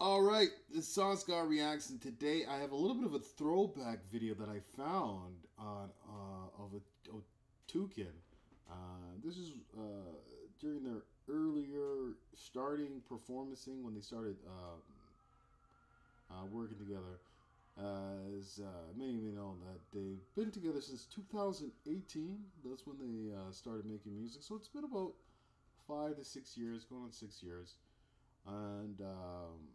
All right, this Sauce God reacts, and today I have a little bit of a throwback video that I found on uh, of a, a toucan. Uh, this is uh, during their earlier starting performing when they started uh, uh, working together. as uh, many of you know that they've been together since 2018. That's when they uh, started making music. So it's been about five to six years, going on six years, and. Um,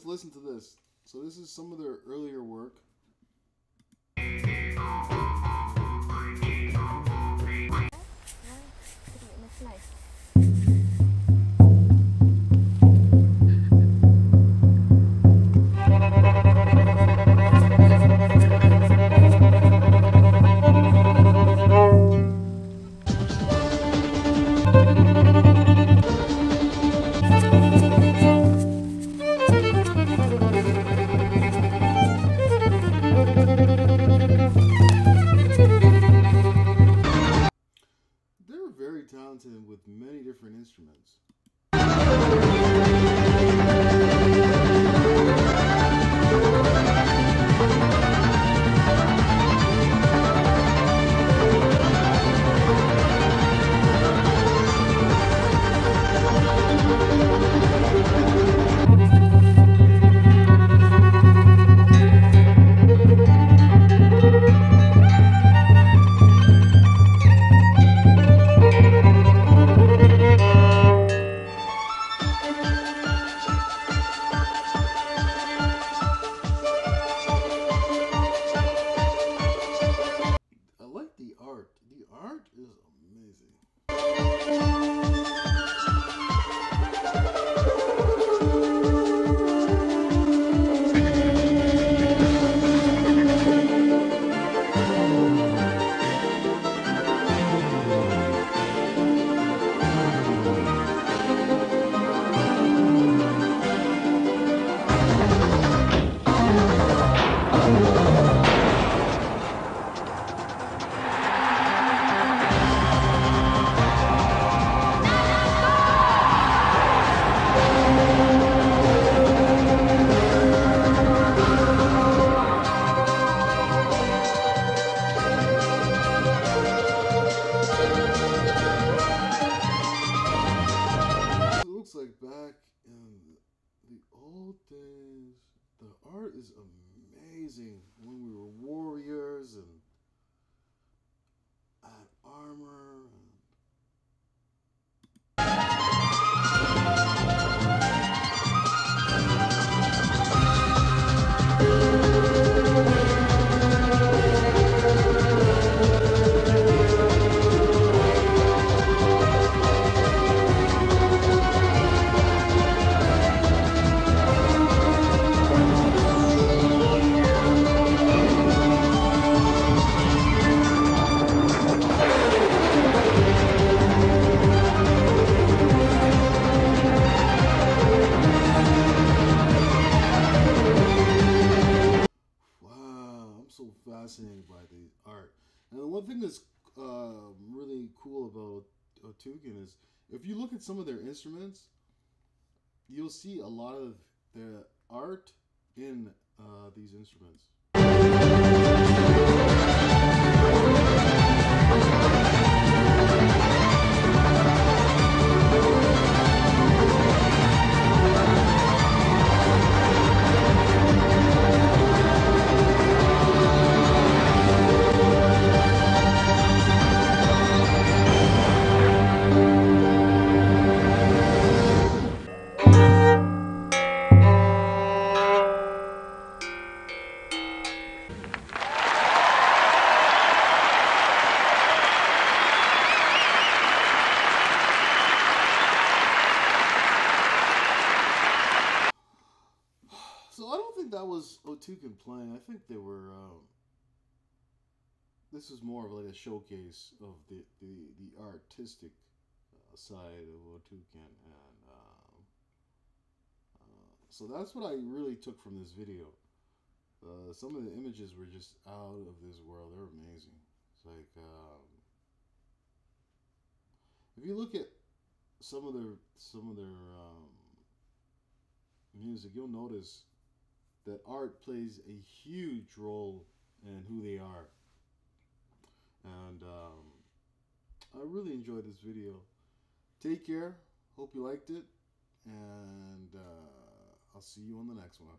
Let's listen to this. So this is some of their earlier work. Talented with many different instruments. Is amazing. When we were warriors and had armor fascinated by the art. And the one thing that's uh, really cool about Otyken is if you look at some of their instruments, you'll see a lot of the art in uh, these instruments. That was Otyken playing. I think they were. Um, this is more of like a showcase of the the, the artistic uh, side of Otyken, and um, uh, so that's what I really took from this video. Uh, some of the images were just out of this world. They're amazing. It's like um, if you look at some of their some of their um, music, you'll notice that art plays a huge role in who they are. And um, I really enjoyed this video. Take care. Hope you liked it. And uh, I'll see you on the next one.